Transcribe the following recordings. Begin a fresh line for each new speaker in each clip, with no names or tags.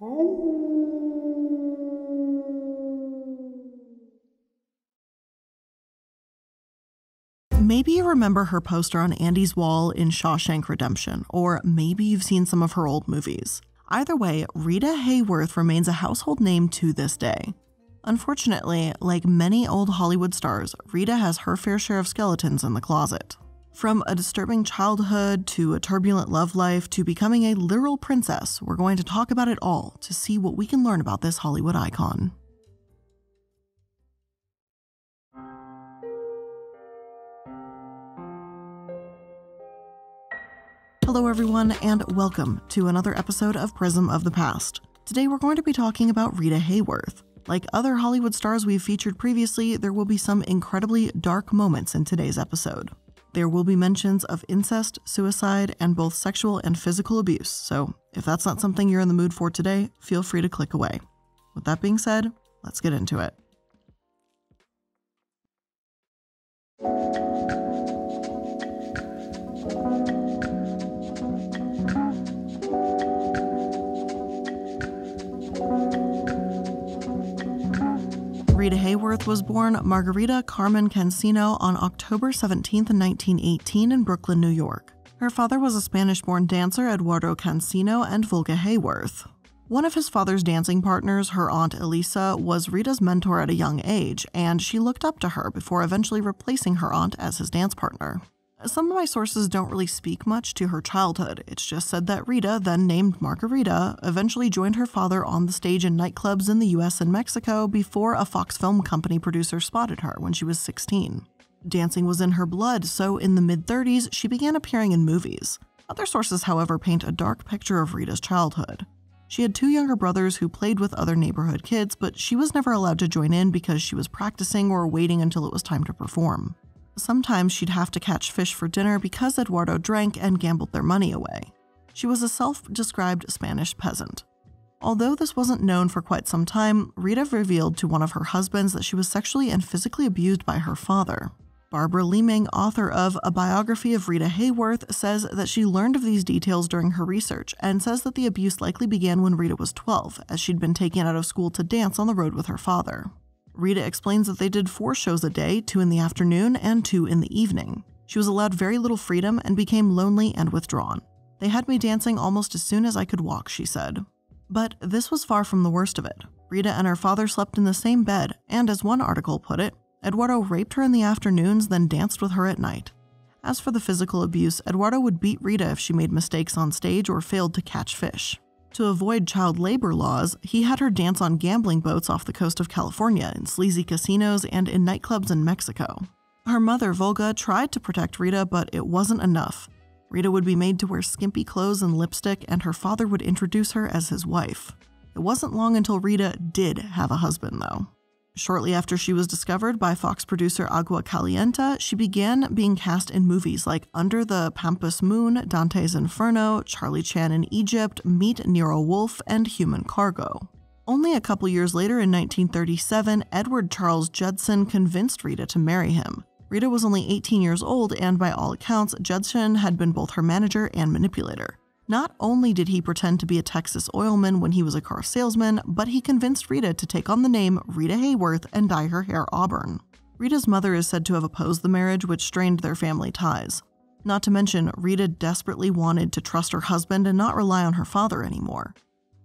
Oh. Maybe you remember her poster on Andy's wall in Shawshank Redemption, or maybe you've seen some of her old movies. Either way, Rita Hayworth remains a household name to this day. Unfortunately, like many old Hollywood stars, Rita has her fair share of skeletons in the closet. From a disturbing childhood to a turbulent love life to becoming a literal princess, we're going to talk about it all to see what we can learn about this Hollywood icon. Hello, everyone, and welcome to another episode of Prism of the Past. Today, we're going to be talking about Rita Hayworth. Like other Hollywood stars we've featured previously, there will be some incredibly dark moments in today's episode. There will be mentions of incest, suicide, and both sexual and physical abuse, so if that's not something you're in the mood for today, feel free to click away. With that being said, let's get into it. Rita Hayworth was born Margarita Carmen Cansino on October 17, 1918, in Brooklyn, New York. Her father was a Spanish born dancer, Eduardo Cansino, and Volga Hayworth. One of his father's dancing partners, her aunt Elisa, was Rita's mentor at a young age, and she looked up to her before eventually replacing her aunt as his dance partner. Some of my sources don't really speak much to her childhood. It's just said that Rita, then named Margarita, eventually joined her father on the stage in nightclubs in the US and Mexico before a Fox Film Company producer spotted her when she was 16. Dancing was in her blood, so in the mid 30s, she began appearing in movies. Other sources, however, paint a dark picture of Rita's childhood. She had two younger brothers who played with other neighborhood kids, but she was never allowed to join in because she was practicing or waiting until it was time to perform. Sometimes she'd have to catch fish for dinner because Eduardo drank and gambled their money away. She was a self described Spanish peasant. Although this wasn't known for quite some time, Rita revealed to one of her husbands that she was sexually and physically abused by her father. Barbara Leaming, author of A Biography of Rita Hayworth, says that she learned of these details during her research and says that the abuse likely began when Rita was 12, as she'd been taken out of school to dance on the road with her father. Rita explains that they did four shows a day, two in the afternoon and two in the evening. She was allowed very little freedom and became lonely and withdrawn. They had me dancing almost as soon as I could walk, she said. But this was far from the worst of it. Rita and her father slept in the same bed, and as one article put it, Eduardo raped her in the afternoons, then danced with her at night. As for the physical abuse, Eduardo would beat Rita if she made mistakes on stage or failed to catch fish. To avoid child labor laws, he had her dance on gambling boats off the coast of California, in sleazy casinos, and in nightclubs in Mexico. Her mother, Volga, tried to protect Rita, but it wasn't enough. Rita would be made to wear skimpy clothes and lipstick, and her father would introduce her as his wife. It wasn't long until Rita did have a husband, though. Shortly after she was discovered by Fox producer Agua Caliente, she began being cast in movies like Under the Pampas Moon, Dante's Inferno, Charlie Chan in Egypt, Meet Nero Wolfe, and Human Cargo. Only a couple years later, in 1937, Edward Charles Judson convinced Rita to marry him. Rita was only 18 years old, and by all accounts, Judson had been both her manager and manipulator. Not only did he pretend to be a Texas oilman when he was a car salesman, but he convinced Rita to take on the name Rita Hayworth and dye her hair auburn. Rita's mother is said to have opposed the marriage, which strained their family ties. Not to mention, Rita desperately wanted to trust her husband and not rely on her father anymore.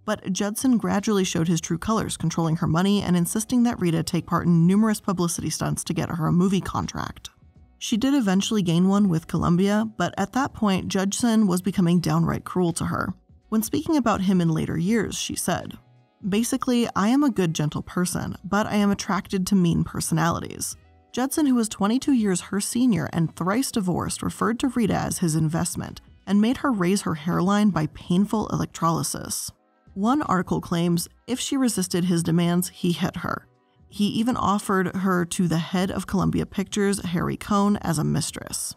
But Judson gradually showed his true colors, controlling her money and insisting that Rita take part in numerous publicity stunts to get her a movie contract. She did eventually gain one with Columbia, but at that point, Judson was becoming downright cruel to her. When speaking about him in later years, she said, Basically, I am a good, gentle person, but I am attracted to mean personalities. Judson, who was 22 years her senior and thrice divorced, referred to Rita as his investment and made her raise her hairline by painful electrolysis. One article claims if she resisted his demands, he hit her. He even offered her to the head of Columbia Pictures, Harry Cohn, as a mistress.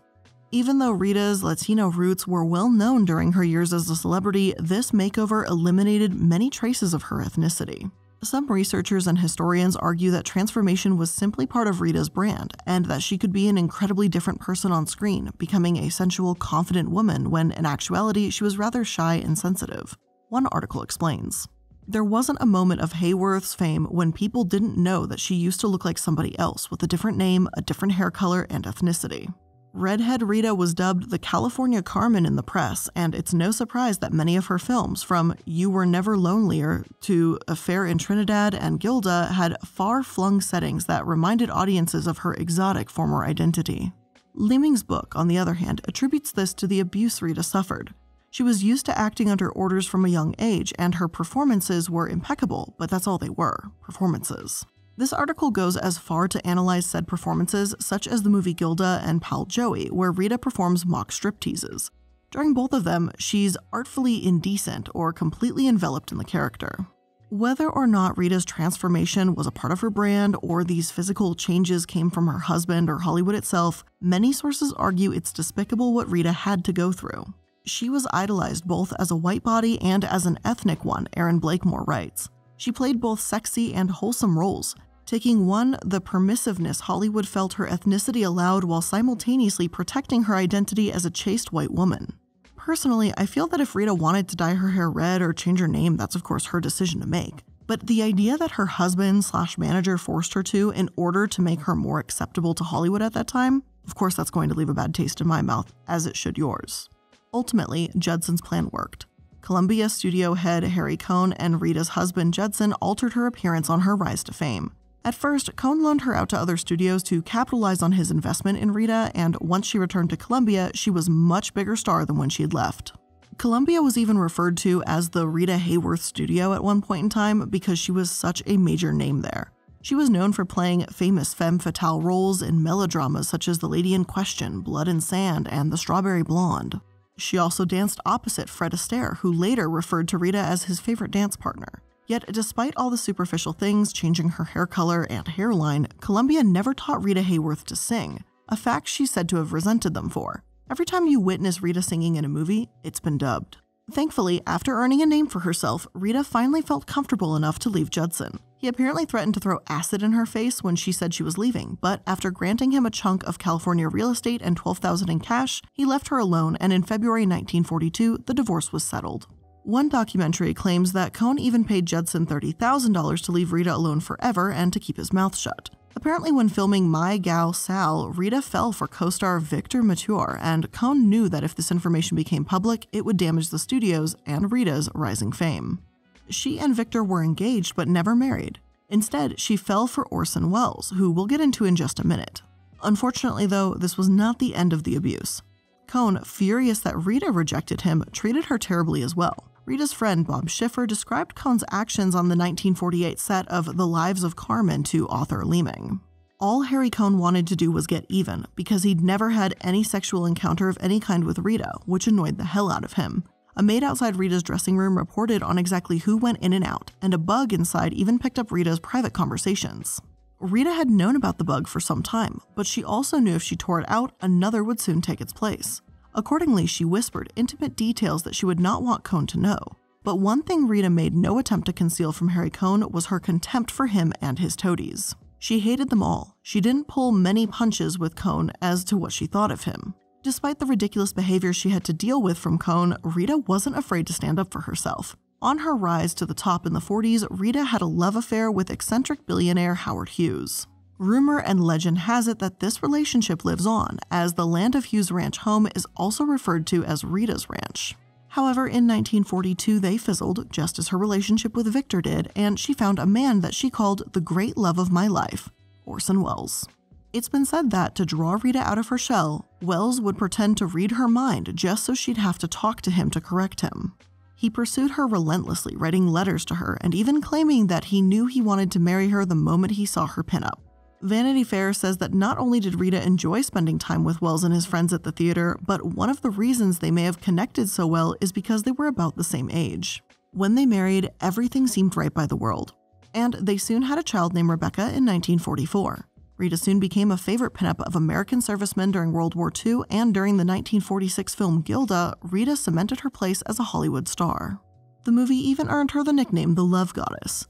Even though Rita's Latino roots were well known during her years as a celebrity, this makeover eliminated many traces of her ethnicity. Some researchers and historians argue that transformation was simply part of Rita's brand, and that she could be an incredibly different person on screen, becoming a sensual, confident woman when in actuality she was rather shy and sensitive. One article explains There wasn't a moment of Hayworth's fame when people didn't know that she used to look like somebody else with a different name, a different hair color, and ethnicity. Redhead Rita was dubbed the California Carmen in the press, and it's no surprise that many of her films, from You Were Never Lonelier to Affair in Trinidad and Gilda, had far flung settings that reminded audiences of her exotic former identity. Leaming's book, on the other hand, attributes this to the abuse Rita suffered. She was used to acting under orders from a young age, and her performances were impeccable, but that's all they were performances. This article goes as far to analyze said performances, such as the movie Gilda and Pal Joey, where Rita performs mock stripteases. During both of them, she's artfully indecent or completely enveloped in the character. Whether or not Rita's transformation was a part of her brand or these physical changes came from her husband or Hollywood itself, many sources argue it's despicable what Rita had to go through. She was idolized both as a white body and as an ethnic one, Erin Blakemore writes. She played both sexy and wholesome roles, taking one the permissiveness Hollywood felt her ethnicity allowed while simultaneously protecting her identity as a chaste white woman. Personally, I feel that if Rita wanted to dye her hair red or change her name, that's of course her decision to make. But the idea that her husband slash manager forced her to in order to make her more acceptable to Hollywood at that time, of course that's going to leave a bad taste in my mouth, as it should yours. Ultimately, Judson's plan worked. Columbia studio head Harry Cohn and Rita's husband Judson altered her appearance on her rise to fame. At first, Cohn loaned her out to other studios to capitalize on his investment in Rita, and once she returned to Columbia, she was much bigger star than when she had left. Columbia was even referred to as the Rita Hayworth studio at one point in time because she was such a major name there. She was known for playing famous femme fatale roles in melodramas such as The Lady in Question, Blood and Sand, and The Strawberry Blonde. She also danced opposite Fred Astaire, who later referred to Rita as his favorite dance partner. Yet, despite all the superficial things, changing her hair color and hairline, Columbia never taught Rita Hayworth to sing, a fact she's said to have resented them for. Every time you witness Rita singing in a movie, it's been dubbed. Thankfully, after earning a name for herself, Rita finally felt comfortable enough to leave Judson. He apparently threatened to throw acid in her face when she said she was leaving, but after granting him a chunk of California real estate and 12,000 in cash, he left her alone and in February 1942, the divorce was settled. One documentary claims that Cohn even paid Judson $30,000 to leave Rita alone forever and to keep his mouth shut. Apparently, when filming My Gal Sal, Rita fell for co star Victor Mature, and Cohn knew that if this information became public, it would damage the studio's and Rita's rising fame. She and Victor were engaged but never married. Instead, she fell for Orson Welles, who we'll get into in just a minute. Unfortunately, though, this was not the end of the abuse. Cohn, furious that Rita rejected him, treated her terribly as well. Rita's friend Bob Schiffer described Cohn's actions on the 1948 set of The Lives of Carmen to author Leaming. All Harry Cohn wanted to do was get even, because he'd never had any sexual encounter of any kind with Rita, which annoyed the hell out of him. A maid outside Rita's dressing room reported on exactly who went in and out, and a bug inside even picked up Rita's private conversations. Rita had known about the bug for some time, but she also knew if she tore it out, another would soon take its place. Accordingly, she whispered intimate details that she would not want Cohn to know. But one thing Rita made no attempt to conceal from Harry Cohn was her contempt for him and his toadies. She hated them all. She didn't pull many punches with Cohn as to what she thought of him. Despite the ridiculous behavior she had to deal with from Cohn, Rita wasn't afraid to stand up for herself. On her rise to the top in the 40s, Rita had a love affair with eccentric billionaire Howard Hughes. Rumor and legend has it that this relationship lives on, as the land of Hughes Ranch home is also referred to as Rita's Ranch. However, in 1942, they fizzled, just as her relationship with Victor did, and she found a man that she called the great love of my life, Orson Welles. It's been said that to draw Rita out of her shell, Welles would pretend to read her mind just so she'd have to talk to him to correct him. He pursued her relentlessly, writing letters to her and even claiming that he knew he wanted to marry her the moment he saw her pinup. Vanity Fair says that not only did Rita enjoy spending time with Welles and his friends at the theater, but one of the reasons they may have connected so well is because they were about the same age. When they married, everything seemed right by the world. And they soon had a child named Rebecca in 1944. Rita soon became a favorite pinup of American servicemen during World War II, and during the 1946 film Gilda, Rita cemented her place as a Hollywood star. The movie even earned her the nickname the Love Goddess,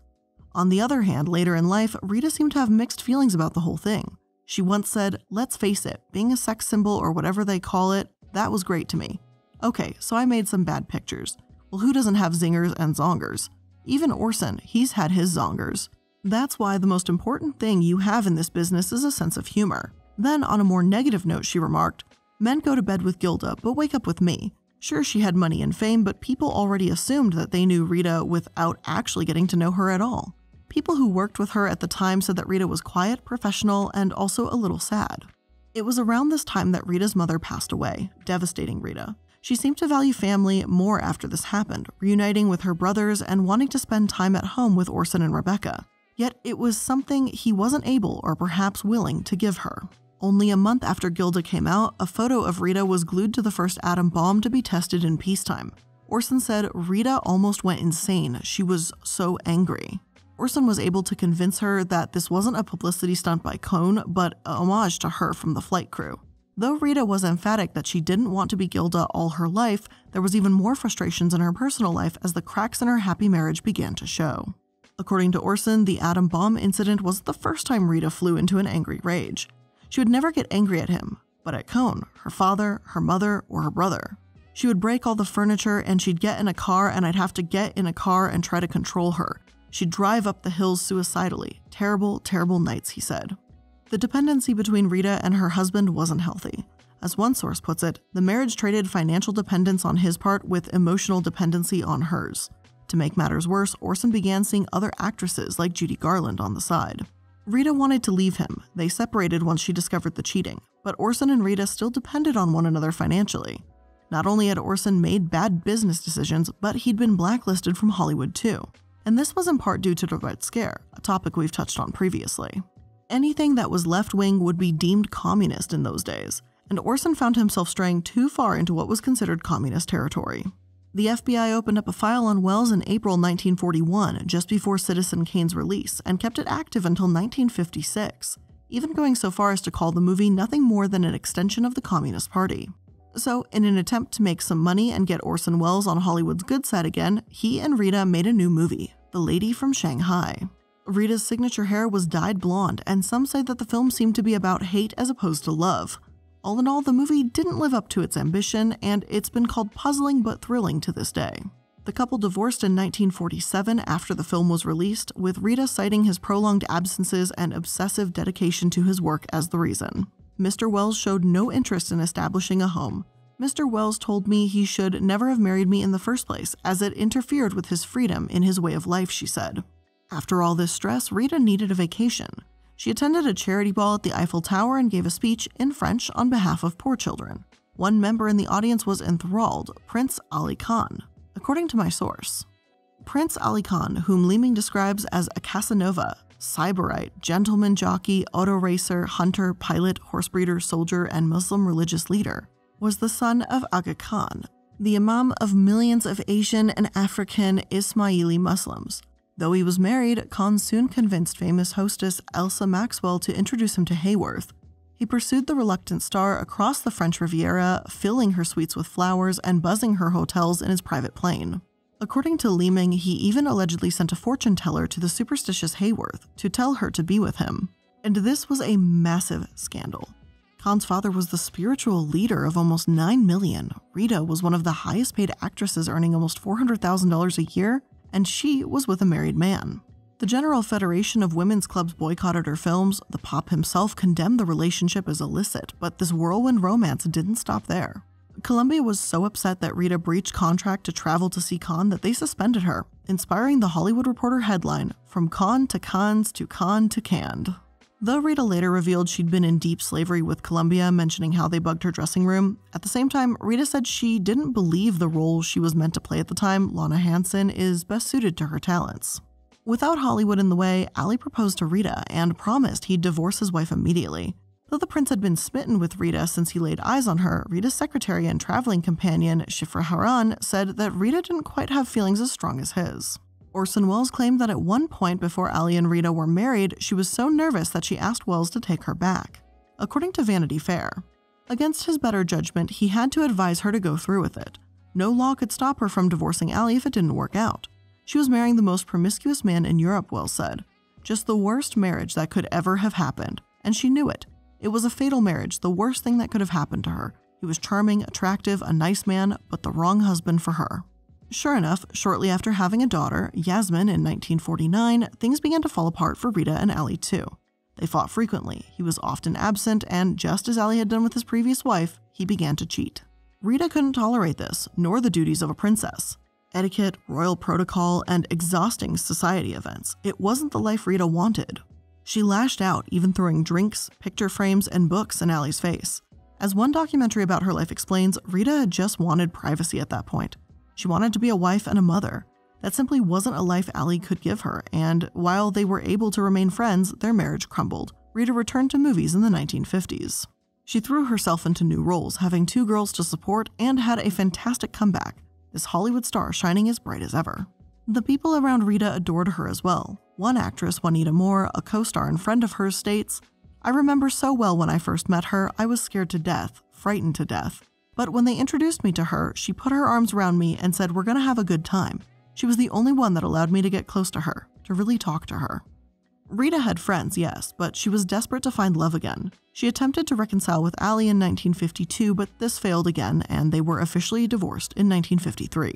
on the other hand, later in life, Rita seemed to have mixed feelings about the whole thing. She once said, Let's face it, being a sex symbol or whatever they call it, that was great to me. Okay, so I made some bad pictures. Well, who doesn't have zingers and zongers? Even Orson, he's had his zongers. That's why the most important thing you have in this business is a sense of humor. Then, on a more negative note, she remarked, Men go to bed with Gilda, but wake up with me. Sure, she had money and fame, but people already assumed that they knew Rita without actually getting to know her at all. People who worked with her at the time said that Rita was quiet, professional, and also a little sad. It was around this time that Rita's mother passed away, devastating Rita. She seemed to value family more after this happened, reuniting with her brothers and wanting to spend time at home with Orson and Rebecca. Yet it was something he wasn't able or perhaps willing to give her. Only a month after Gilda came out, a photo of Rita was glued to the first atom bomb to be tested in peacetime. Orson said Rita almost went insane. She was so angry. Orson was able to convince her that this wasn't a publicity stunt by Cohn, but a homage to her from the flight crew. Though Rita was emphatic that she didn't want to be Gilda all her life, there was even more frustrations in her personal life as the cracks in her happy marriage began to show. According to Orson, the atom bomb incident was the first time Rita flew into an angry rage. She would never get angry at him, but at Cohn, her father, her mother, or her brother. She would break all the furniture and she'd get in a car and I'd have to get in a car and try to control her. She'd drive up the hills suicidally. Terrible, terrible nights, he said. The dependency between Rita and her husband wasn't healthy. As one source puts it, the marriage traded financial dependence on his part with emotional dependency on hers. To make matters worse, Orson began seeing other actresses like Judy Garland on the side. Rita wanted to leave him. They separated once she discovered the cheating, but Orson and Rita still depended on one another financially. Not only had Orson made bad business decisions, but he'd been blacklisted from Hollywood too. And this was in part due to the Red Scare, a topic we've touched on previously. Anything that was left wing would be deemed communist in those days, and Orson found himself straying too far into what was considered communist territory. The FBI opened up a file on Welles in April 1941, just before Citizen Kane's release, and kept it active until 1956, even going so far as to call the movie nothing more than an extension of the Communist Party. So, in an attempt to make some money and get Orson Welles on Hollywood's good side again, he and Rita made a new movie, The Lady from Shanghai. Rita's signature hair was dyed blonde, and some say that the film seemed to be about hate as opposed to love. All in all, the movie didn't live up to its ambition, and it's been called puzzling but thrilling to this day. The couple divorced in 1947 after the film was released, with Rita citing his prolonged absences and obsessive dedication to his work as the reason. Mr. Welles showed no interest in establishing a home. Mr. Welles told me he should never have married me in the first place, as it interfered with his freedom in his way of life, she said. After all this stress, Rita needed a vacation. She attended a charity ball at the Eiffel Tower and gave a speech in French on behalf of poor children. One member in the audience was enthralled, Prince Ali Khan, according to my source. Prince Ali Khan, whom Leaming describes as a Casanova, sybarite, gentleman jockey, auto racer, hunter, pilot, horse breeder, soldier, and Muslim religious leader, was the son of Aga Khan, the Imam of millions of Asian and African Ismaili Muslims. Though he was married, Khan soon convinced famous hostess Elsa Maxwell to introduce him to Hayworth. He pursued the reluctant star across the French Riviera, filling her suites with flowers and buzzing her hotels in his private plane. According to Leaming, he even allegedly sent a fortune teller to the superstitious Hayworth to tell her to be with him. And this was a massive scandal. Khan's father was the spiritual leader of almost 9 million. Rita was one of the highest paid actresses earning almost $400,000 a year and she was with a married man. The General Federation of Women's Clubs boycotted her films, the Pop himself condemned the relationship as illicit, but this whirlwind romance didn't stop there. Columbia was so upset that Rita breached contract to travel to see Khan that they suspended her, inspiring the Hollywood Reporter headline, From Khan to Cannes to Khan to Canned. Though Rita later revealed she'd been in deep slavery with Columbia, mentioning how they bugged her dressing room, at the same time, Rita said she didn't believe the role she was meant to play at the time, Lana Hansen, is best suited to her talents. Without Hollywood in the way, Ali proposed to Rita and promised he'd divorce his wife immediately. Though the prince had been smitten with Rita since he laid eyes on her, Rita's secretary and traveling companion, Shifra Haran, said that Rita didn't quite have feelings as strong as his. Orson Welles claimed that at one point before Ali and Rita were married, she was so nervous that she asked Welles to take her back. According to Vanity Fair, against his better judgment, he had to advise her to go through with it. No law could stop her from divorcing Ali if it didn't work out. She was marrying the most promiscuous man in Europe, Welles said. Just the worst marriage that could ever have happened, and she knew it. It was a fatal marriage, the worst thing that could have happened to her. He was charming, attractive, a nice man, but the wrong husband for her. Sure enough, shortly after having a daughter, Yasmin, in 1949, things began to fall apart for Rita and Ali too. They fought frequently, he was often absent, and just as Ali had done with his previous wife, he began to cheat. Rita couldn't tolerate this, nor the duties of a princess. Etiquette, royal protocol, and exhausting society events. It wasn't the life Rita wanted. She lashed out, even throwing drinks, picture frames, and books in Ali's face. As one documentary about her life explains, Rita had just wanted privacy at that point. She wanted to be a wife and a mother. That simply wasn't a life Ali could give her, and while they were able to remain friends, their marriage crumbled. Rita returned to movies in the 1950s. She threw herself into new roles, having two girls to support, and had a fantastic comeback, this Hollywood star shining as bright as ever. The people around Rita adored her as well. One actress, Juanita Moore, a co star and friend of hers, states I remember so well when I first met her, I was scared to death, frightened to death. But when they introduced me to her, she put her arms around me and said, We're gonna have a good time. She was the only one that allowed me to get close to her, to really talk to her. Rita had friends, yes, but she was desperate to find love again. She attempted to reconcile with Ali in 1952, but this failed again, and they were officially divorced in 1953.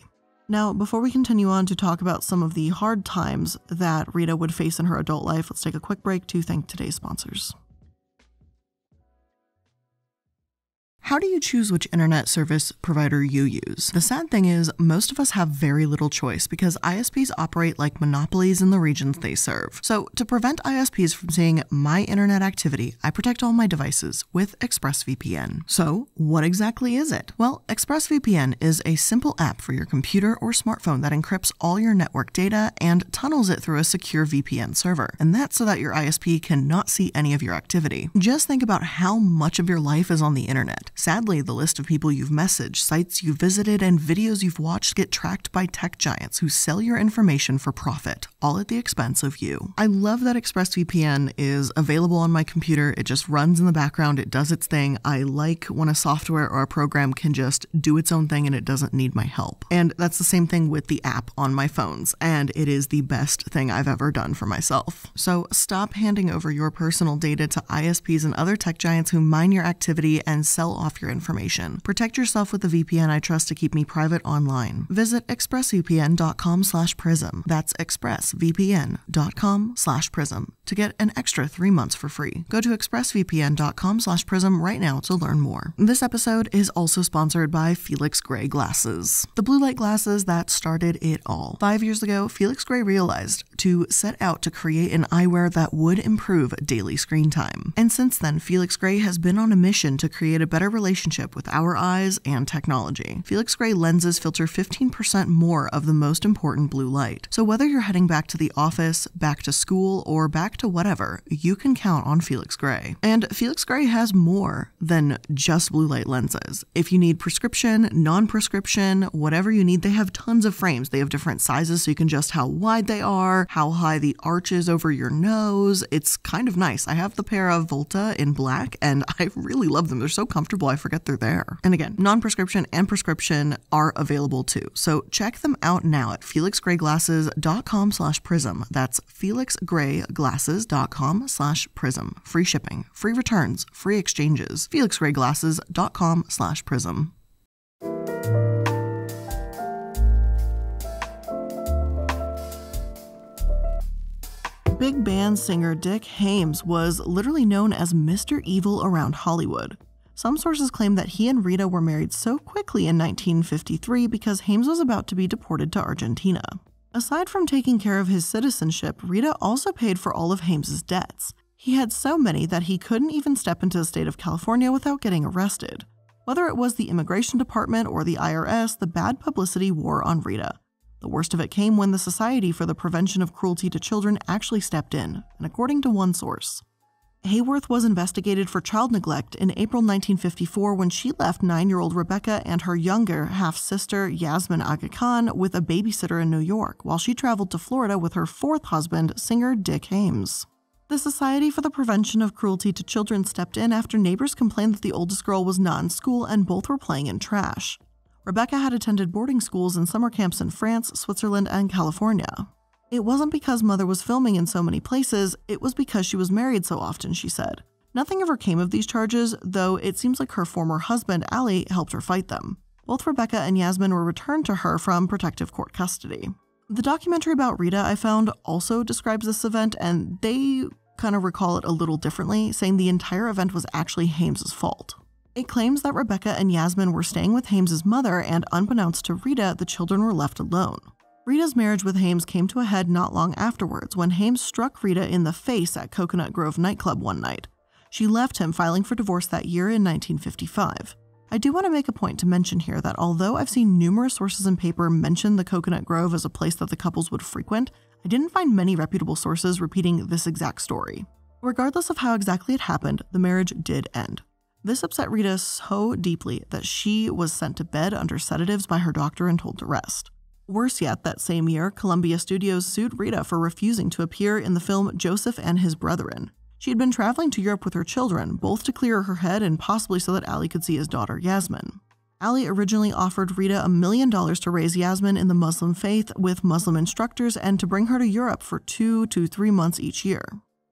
Now, before we continue on to talk about some of the hard times that Rita would face in her adult life, let's take a quick break to thank today's sponsors. How do you choose which internet service provider you use? The sad thing is, most of us have very little choice because ISPs operate like monopolies in the regions they serve. So, to prevent ISPs from seeing my internet activity, I protect all my devices with ExpressVPN. So, what exactly is it? Well, ExpressVPN is a simple app for your computer or smartphone that encrypts all your network data and tunnels it through a secure VPN server. And that's so that your ISP cannot see any of your activity. Just think about how much of your life is on the internet. Sadly, the list of people you've messaged, sites you've visited, and videos you've watched get tracked by tech giants who sell your information for profit, all at the expense of you. I love that ExpressVPN is available on my computer. It just runs in the background, it does its thing. I like when a software or a program can just do its own thing and it doesn't need my help. And that's the same thing with the app on my phones, and it is the best thing I've ever done for myself. So stop handing over your personal data to ISPs and other tech giants who mine your activity and sell off your information. Protect yourself with the VPN I trust to keep me private online. Visit expressvpn.com slash prism. That's expressvpn.com slash prism to get an extra three months for free. Go to expressvpn.com slash prism right now to learn more. This episode is also sponsored by Felix Gray Glasses, the blue light glasses that started it all. Five years ago, Felix Gray realized to set out to create an eyewear that would improve daily screen time. And since then, Felix Gray has been on a mission to create a better relationship with our eyes and technology. Felix Gray lenses filter 15% more of the most important blue light. So whether you're heading back to the office, back to school, or back to whatever, you can count on Felix Gray. And Felix Gray has more than just blue light lenses. If you need prescription, non prescription, whatever you need, they have tons of frames. They have different sizes so you can adjust how wide they are, how high the arch is over your nose. It's kind of nice. I have the pair of Volta in black and I really love them. They're so comfortable, I forget they're there. And again, non prescription and prescription are available too. So check them out now at felixgrayglasses.com slash prism. That's felixgrayglasses.com slash prism. Free shipping, free returns, free exchanges. felixgrayglasses.com slash prism. Big band singer Dick Haymes was literally known as Mr. Evil around Hollywood. Some sources claim that he and Rita were married so quickly in 1953 because Haymes was about to be deported to Argentina. Aside from taking care of his citizenship, Rita also paid for all of Haymes' debts. He had so many that he couldn't even step into the state of California without getting arrested. Whether it was the immigration department or the IRS, the bad publicity wore on Rita. The worst of it came when the Society for the Prevention of Cruelty to Children actually stepped in, and according to one source, Hayworth was investigated for child neglect in April 1954 when she left nine year old Rebecca and her younger half sister, Yasmin Aga Khan, with a babysitter in New York while she traveled to Florida with her fourth husband, singer Dick Haymes. The Society for the Prevention of Cruelty to Children stepped in after neighbors complained that the oldest girl was not in school and both were playing in trash. Rebecca had attended boarding schools and summer camps in France, Switzerland, and California. It wasn't because Mother was filming in so many places, it was because she was married so often, she said. Nothing ever came of these charges, though it seems like her former husband, Ali, helped her fight them. Both Rebecca and Yasmin were returned to her from protective court custody. The documentary about Rita I found also describes this event, and they kind of recall it a little differently, saying the entire event was actually Haymes's fault. It claims that Rebecca and Yasmin were staying with Haymes's mother, and unbeknownst to Rita, the children were left alone. Rita's marriage with Haymes came to a head not long afterwards when Haymes struck Rita in the face at Coconut Grove nightclub one night. She left him, filing for divorce that year in 1955. I do want to make a point to mention here that although I've seen numerous sources in paper mention the Coconut Grove as a place that the couples would frequent, I didn't find many reputable sources repeating this exact story. Regardless of how exactly it happened, the marriage did end. This upset Rita so deeply that she was sent to bed under sedatives by her doctor and told to rest. Worse yet, that same year, Columbia Studios sued Rita for refusing to appear in the film Joseph and His Brethren. She had been traveling to Europe with her children, both to clear her head and possibly so that Ali could see his daughter Yasmin. Ali originally offered Rita a million dollars to raise Yasmin in the Muslim faith with Muslim instructors and to bring her to Europe for two to three months each year.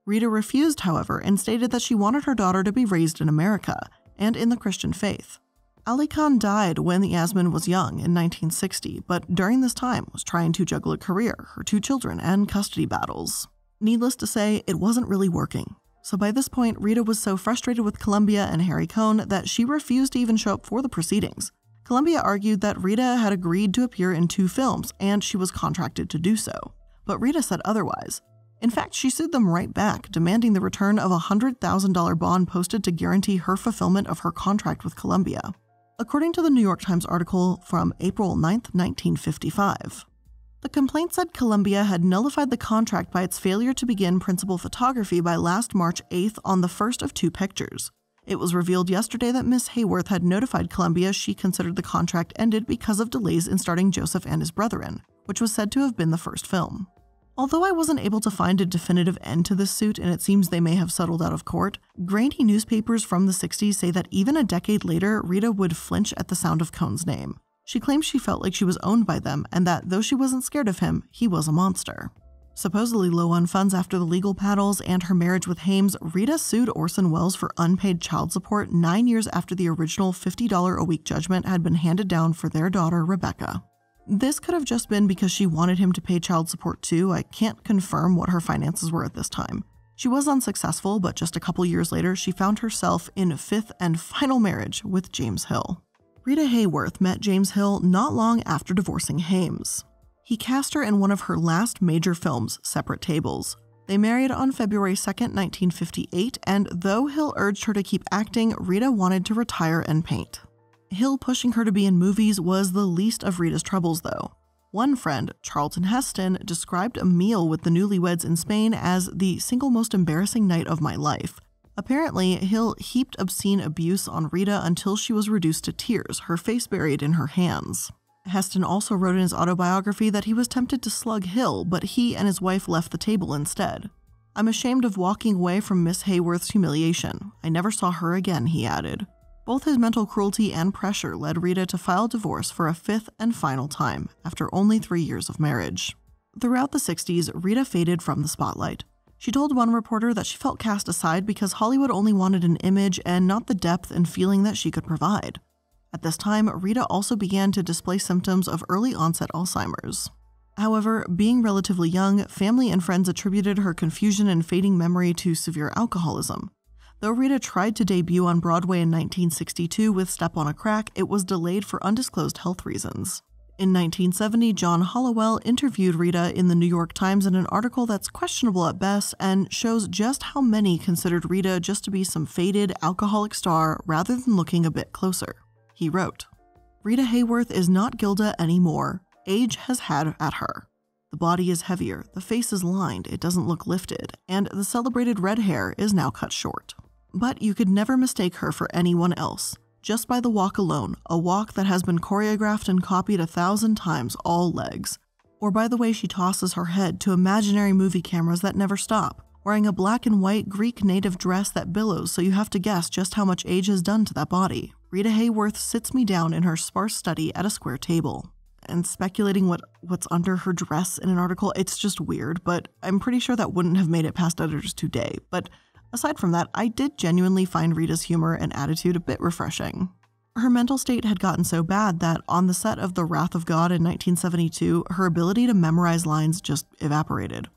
Rita refused, however, and stated that she wanted her daughter to be raised in America and in the Christian faith. Ali Khan died when the Yasmin was young in 1960, but during this time was trying to juggle a career, her two children, and custody battles. Needless to say, it wasn't really working. So by this point, Rita was so frustrated with Columbia and Harry Cohn that she refused to even show up for the proceedings. Columbia argued that Rita had agreed to appear in two films and she was contracted to do so. But Rita said otherwise. In fact, she sued them right back, demanding the return of a $100,000 bond posted to guarantee her fulfillment of her contract with Columbia according to the New York Times article from April 9, 1955. The complaint said Columbia had nullified the contract by its failure to begin principal photography by last March 8th on the first of two pictures. It was revealed yesterday that Miss Hayworth had notified Columbia she considered the contract ended because of delays in starting Joseph and his brethren, which was said to have been the first film. Although I wasn't able to find a definitive end to this suit and it seems they may have settled out of court, grainy newspapers from the 60s say that even a decade later, Rita would flinch at the sound of Cohn's name. She claims she felt like she was owned by them and that though she wasn't scared of him, he was a monster. Supposedly low on funds after the legal battles and her marriage with Haymes, Rita sued Orson Welles for unpaid child support nine years after the original $50 a week judgment had been handed down for their daughter, Rebecca. This could have just been because she wanted him to pay child support too. I can't confirm what her finances were at this time. She was unsuccessful, but just a couple years later, she found herself in a fifth and final marriage with James Hill. Rita Hayworth met James Hill not long after divorcing Haymes. He cast her in one of her last major films, Separate Tables. They married on February 2, 1958, and though Hill urged her to keep acting, Rita wanted to retire and paint. Hill pushing her to be in movies was the least of Rita's troubles, though. One friend, Charlton Heston, described a meal with the newlyweds in Spain as the single most embarrassing night of my life. Apparently, Hill heaped obscene abuse on Rita until she was reduced to tears, her face buried in her hands. Heston also wrote in his autobiography that he was tempted to slug Hill, but he and his wife left the table instead. I'm ashamed of walking away from Miss Hayworth's humiliation. I never saw her again, he added. Both his mental cruelty and pressure led Rita to file divorce for a fifth and final time after only three years of marriage. Throughout the 60s, Rita faded from the spotlight. She told one reporter that she felt cast aside because Hollywood only wanted an image and not the depth and feeling that she could provide. At this time, Rita also began to display symptoms of early onset Alzheimer's. However, being relatively young, family and friends attributed her confusion and fading memory to severe alcoholism. Though Rita tried to debut on Broadway in 1962 with Step on a Crack, it was delayed for undisclosed health reasons. In 1970, John Hallowell interviewed Rita in the New York Times in an article that's questionable at best and shows just how many considered Rita just to be some faded, alcoholic star rather than looking a bit closer. He wrote Rita Hayworth is not Gilda anymore. Age has had at her. The body is heavier, the face is lined, it doesn't look lifted, and the celebrated red hair is now cut short. But you could never mistake her for anyone else. Just by the walk alone, a walk that has been choreographed and copied a thousand times, all legs. Or by the way she tosses her head to imaginary movie cameras that never stop, wearing a black and white Greek native dress that billows so you have to guess just how much age has done to that body. Rita Hayworth sits me down in her sparse study at a square table. And speculating what, what's under her dress in an article, it's just weird, but I'm pretty sure that wouldn't have made it past editors today. But Aside from that, I did genuinely find Rita's humor and attitude a bit refreshing. Her mental state had gotten so bad that on the set of The Wrath of God in 1972, her ability to memorize lines just evaporated.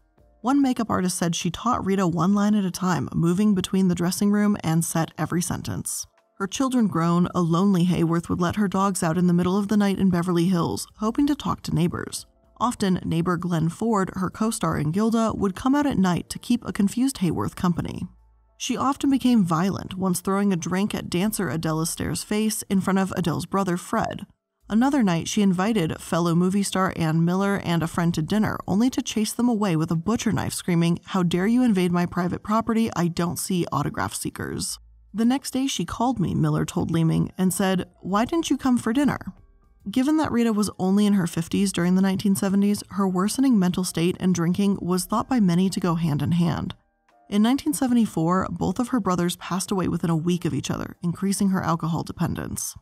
One makeup artist said she taught Rita one line at a time, moving between the dressing room and set every sentence. Her children grown, a lonely Hayworth would let her dogs out in the middle of the night in Beverly Hills, hoping to talk to neighbors. Often, neighbor Glenn Ford, her co star in Gilda, would come out at night to keep a confused Hayworth company. She often became violent, once throwing a drink at dancer Adele Astaire's face in front of Adele's brother Fred. Another night, she invited fellow movie star Ann Miller and a friend to dinner, only to chase them away with a butcher knife, screaming, How dare you invade my private property? I don't see autograph seekers. The next day, she called me, Miller told Leaming, and said, Why didn't you come for dinner? Given that Rita was only in her 50s during the 1970s, her worsening mental state and drinking was thought by many to go hand in hand. In 1974, both of her brothers passed away within a week of each other, increasing her alcohol dependence.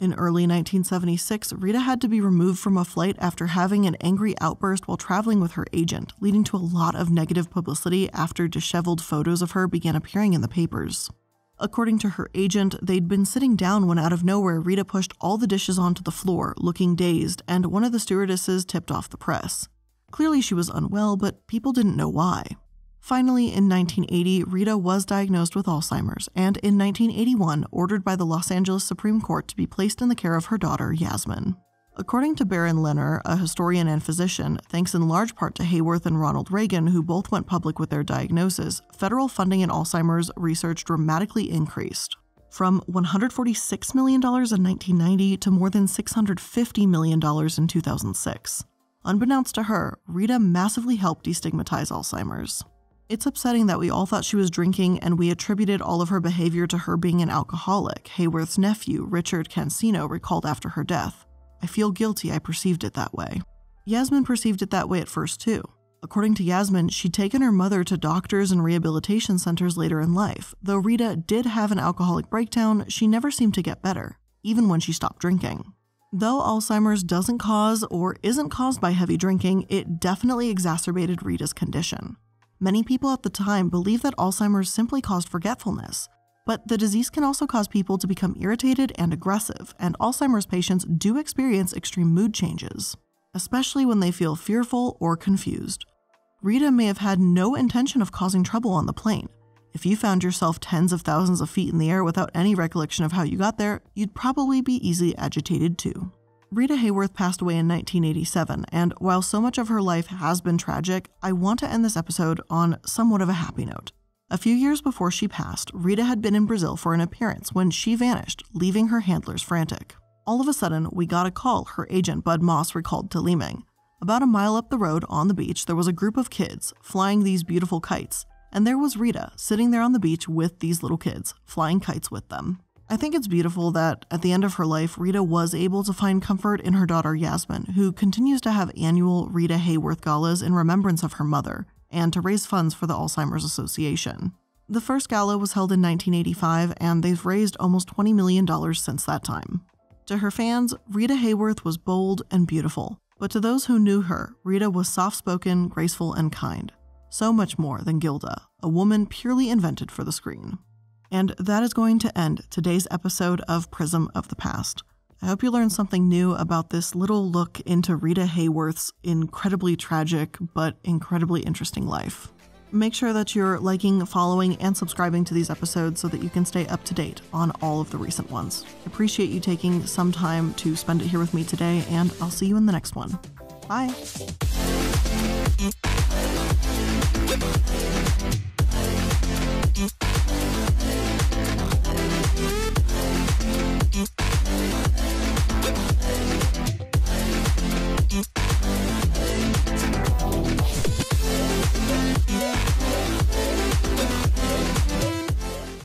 In early 1976, Rita had to be removed from a flight after having an angry outburst while traveling with her agent, leading to a lot of negative publicity after disheveled photos of her began appearing in the papers. According to her agent, they'd been sitting down when out of nowhere Rita pushed all the dishes onto the floor, looking dazed, and one of the stewardesses tipped off the press. Clearly, she was unwell, but people didn't know why. Finally, in 1980, Rita was diagnosed with Alzheimer's and in 1981 ordered by the Los Angeles Supreme Court to be placed in the care of her daughter, Yasmin. According to Barron Lerner, a historian and physician, thanks in large part to Hayworth and Ronald Reagan, who both went public with their diagnosis, federal funding in Alzheimer's research dramatically increased. From $146 million in 1990 to more than $650 million in 2006. Unbeknownst to her, Rita massively helped destigmatize Alzheimer's. It's upsetting that we all thought she was drinking and we attributed all of her behavior to her being an alcoholic, Hayworth's nephew, Richard Cansino, recalled after her death. I feel guilty I perceived it that way. Yasmin perceived it that way at first, too. According to Yasmin, she'd taken her mother to doctors and rehabilitation centers later in life. Though Rita did have an alcoholic breakdown, she never seemed to get better, even when she stopped drinking. Though Alzheimer's doesn't cause or isn't caused by heavy drinking, it definitely exacerbated Rita's condition. Many people at the time believed that Alzheimer's simply caused forgetfulness, but the disease can also cause people to become irritated and aggressive, and Alzheimer's patients do experience extreme mood changes, especially when they feel fearful or confused. Rita may have had no intention of causing trouble on the plane. If you found yourself tens of thousands of feet in the air without any recollection of how you got there, you'd probably be easily agitated too. Rita Hayworth passed away in 1987, and while so much of her life has been tragic, I want to end this episode on somewhat of a happy note. A few years before she passed, Rita had been in Brazil for an appearance when she vanished, leaving her handlers frantic. All of a sudden, we got a call her agent Bud Moss recalled to Leaming. About a mile up the road on the beach, there was a group of kids flying these beautiful kites, and there was Rita sitting there on the beach with these little kids, flying kites with them. I think it's beautiful that at the end of her life, Rita was able to find comfort in her daughter Yasmin, who continues to have annual Rita Hayworth galas in remembrance of her mother and to raise funds for the Alzheimer's Association. The first gala was held in 1985, and they've raised almost $20 million since that time. To her fans, Rita Hayworth was bold and beautiful, but to those who knew her, Rita was soft spoken, graceful, and kind. So much more than Gilda, a woman purely invented for the screen. And that is going to end today's episode of Prism of the Past. I hope you learned something new about this little look into Rita Hayworth's incredibly tragic but incredibly interesting life. Make sure that you're liking, following, and subscribing to these episodes so that you can stay up to date on all of the recent ones. I appreciate you taking some time to spend it here with me today, and I'll see you in the next one. Bye. Mm-hmm.